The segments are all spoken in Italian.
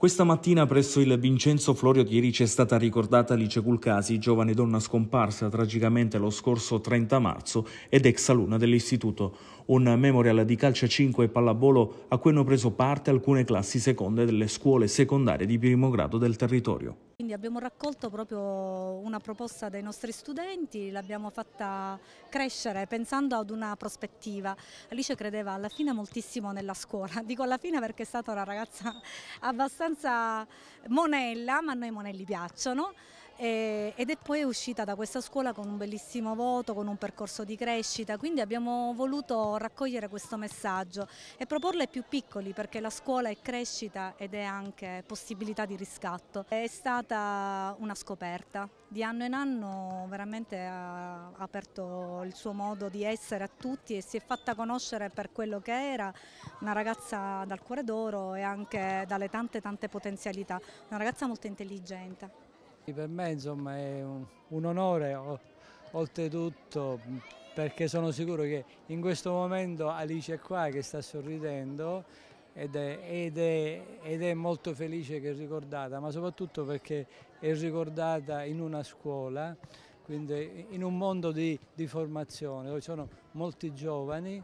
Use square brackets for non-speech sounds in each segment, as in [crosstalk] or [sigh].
Questa mattina presso il Vincenzo Florio di Erice è stata ricordata Alice Culcasi, giovane donna scomparsa tragicamente lo scorso 30 marzo ed ex alunna dell'istituto. Un memorial di calcio 5 e pallavolo a cui hanno preso parte alcune classi seconde delle scuole secondarie di primo grado del territorio. Quindi abbiamo raccolto proprio una proposta dei nostri studenti, l'abbiamo fatta crescere pensando ad una prospettiva. Alice credeva alla fine moltissimo nella scuola, [laughs] dico alla fine perché è stata una ragazza abbastanza monella, ma a noi monelli piacciono ed è poi uscita da questa scuola con un bellissimo voto, con un percorso di crescita, quindi abbiamo voluto raccogliere questo messaggio e proporlo ai più piccoli perché la scuola è crescita ed è anche possibilità di riscatto. È stata una scoperta, di anno in anno veramente ha aperto il suo modo di essere a tutti e si è fatta conoscere per quello che era, una ragazza dal cuore d'oro e anche dalle tante tante potenzialità, una ragazza molto intelligente. Per me insomma, è un, un onore oltretutto perché sono sicuro che in questo momento Alice è qua che sta sorridendo ed è, ed, è, ed è, molto felice che è ricordata, ma soprattutto perché è ricordata in una scuola, quindi in un mondo di, di formazione, dove ci sono molti giovani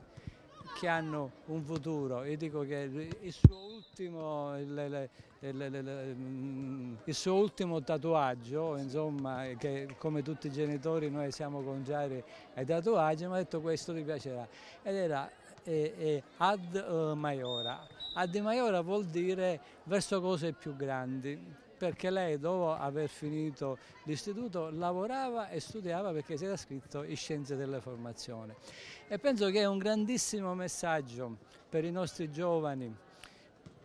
che hanno un futuro. Io dico che il suo ultimo, il, il, mm, il suo ultimo tatuaggio, insomma, che come tutti i genitori noi siamo contrari ai tatuaggi, mi ha detto questo ti piacerà. Ed era eh, eh, ad uh, maiora. Ad maiora vuol dire verso cose più grandi, perché lei dopo aver finito l'istituto lavorava e studiava perché si era scritto in scienze della formazione. E penso che è un grandissimo messaggio per i nostri giovani,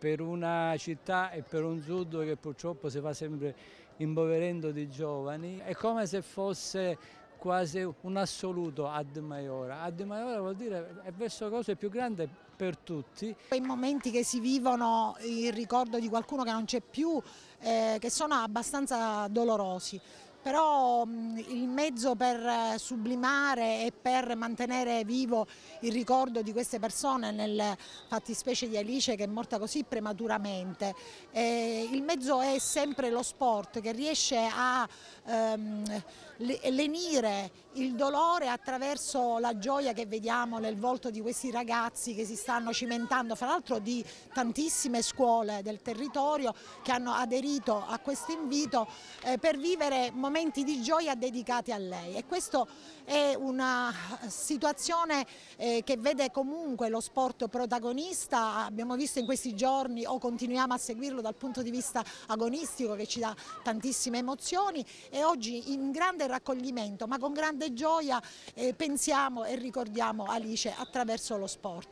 per una città e per un sud che purtroppo si va sempre impoverendo di giovani. È come se fosse quasi un assoluto ad maiora. Ad maiora vuol dire è verso cose più grandi per tutti. I momenti che si vivono il ricordo di qualcuno che non c'è più, eh, che sono abbastanza dolorosi però il mezzo per eh, sublimare e per mantenere vivo il ricordo di queste persone, nel fattispecie di Alice che è morta così prematuramente, eh, il mezzo è sempre lo sport che riesce a ehm, lenire il dolore attraverso la gioia che vediamo nel volto di questi ragazzi che si stanno cimentando, fra l'altro di tantissime scuole del territorio che hanno aderito a questo invito eh, per vivere momenti di gioia dedicati a lei. E questo è una situazione eh, che vede comunque lo sport protagonista, abbiamo visto in questi giorni o continuiamo a seguirlo dal punto di vista agonistico che ci dà tantissime emozioni. E oggi in grande raccoglimento ma con grande gioia eh, pensiamo e ricordiamo Alice attraverso lo sport.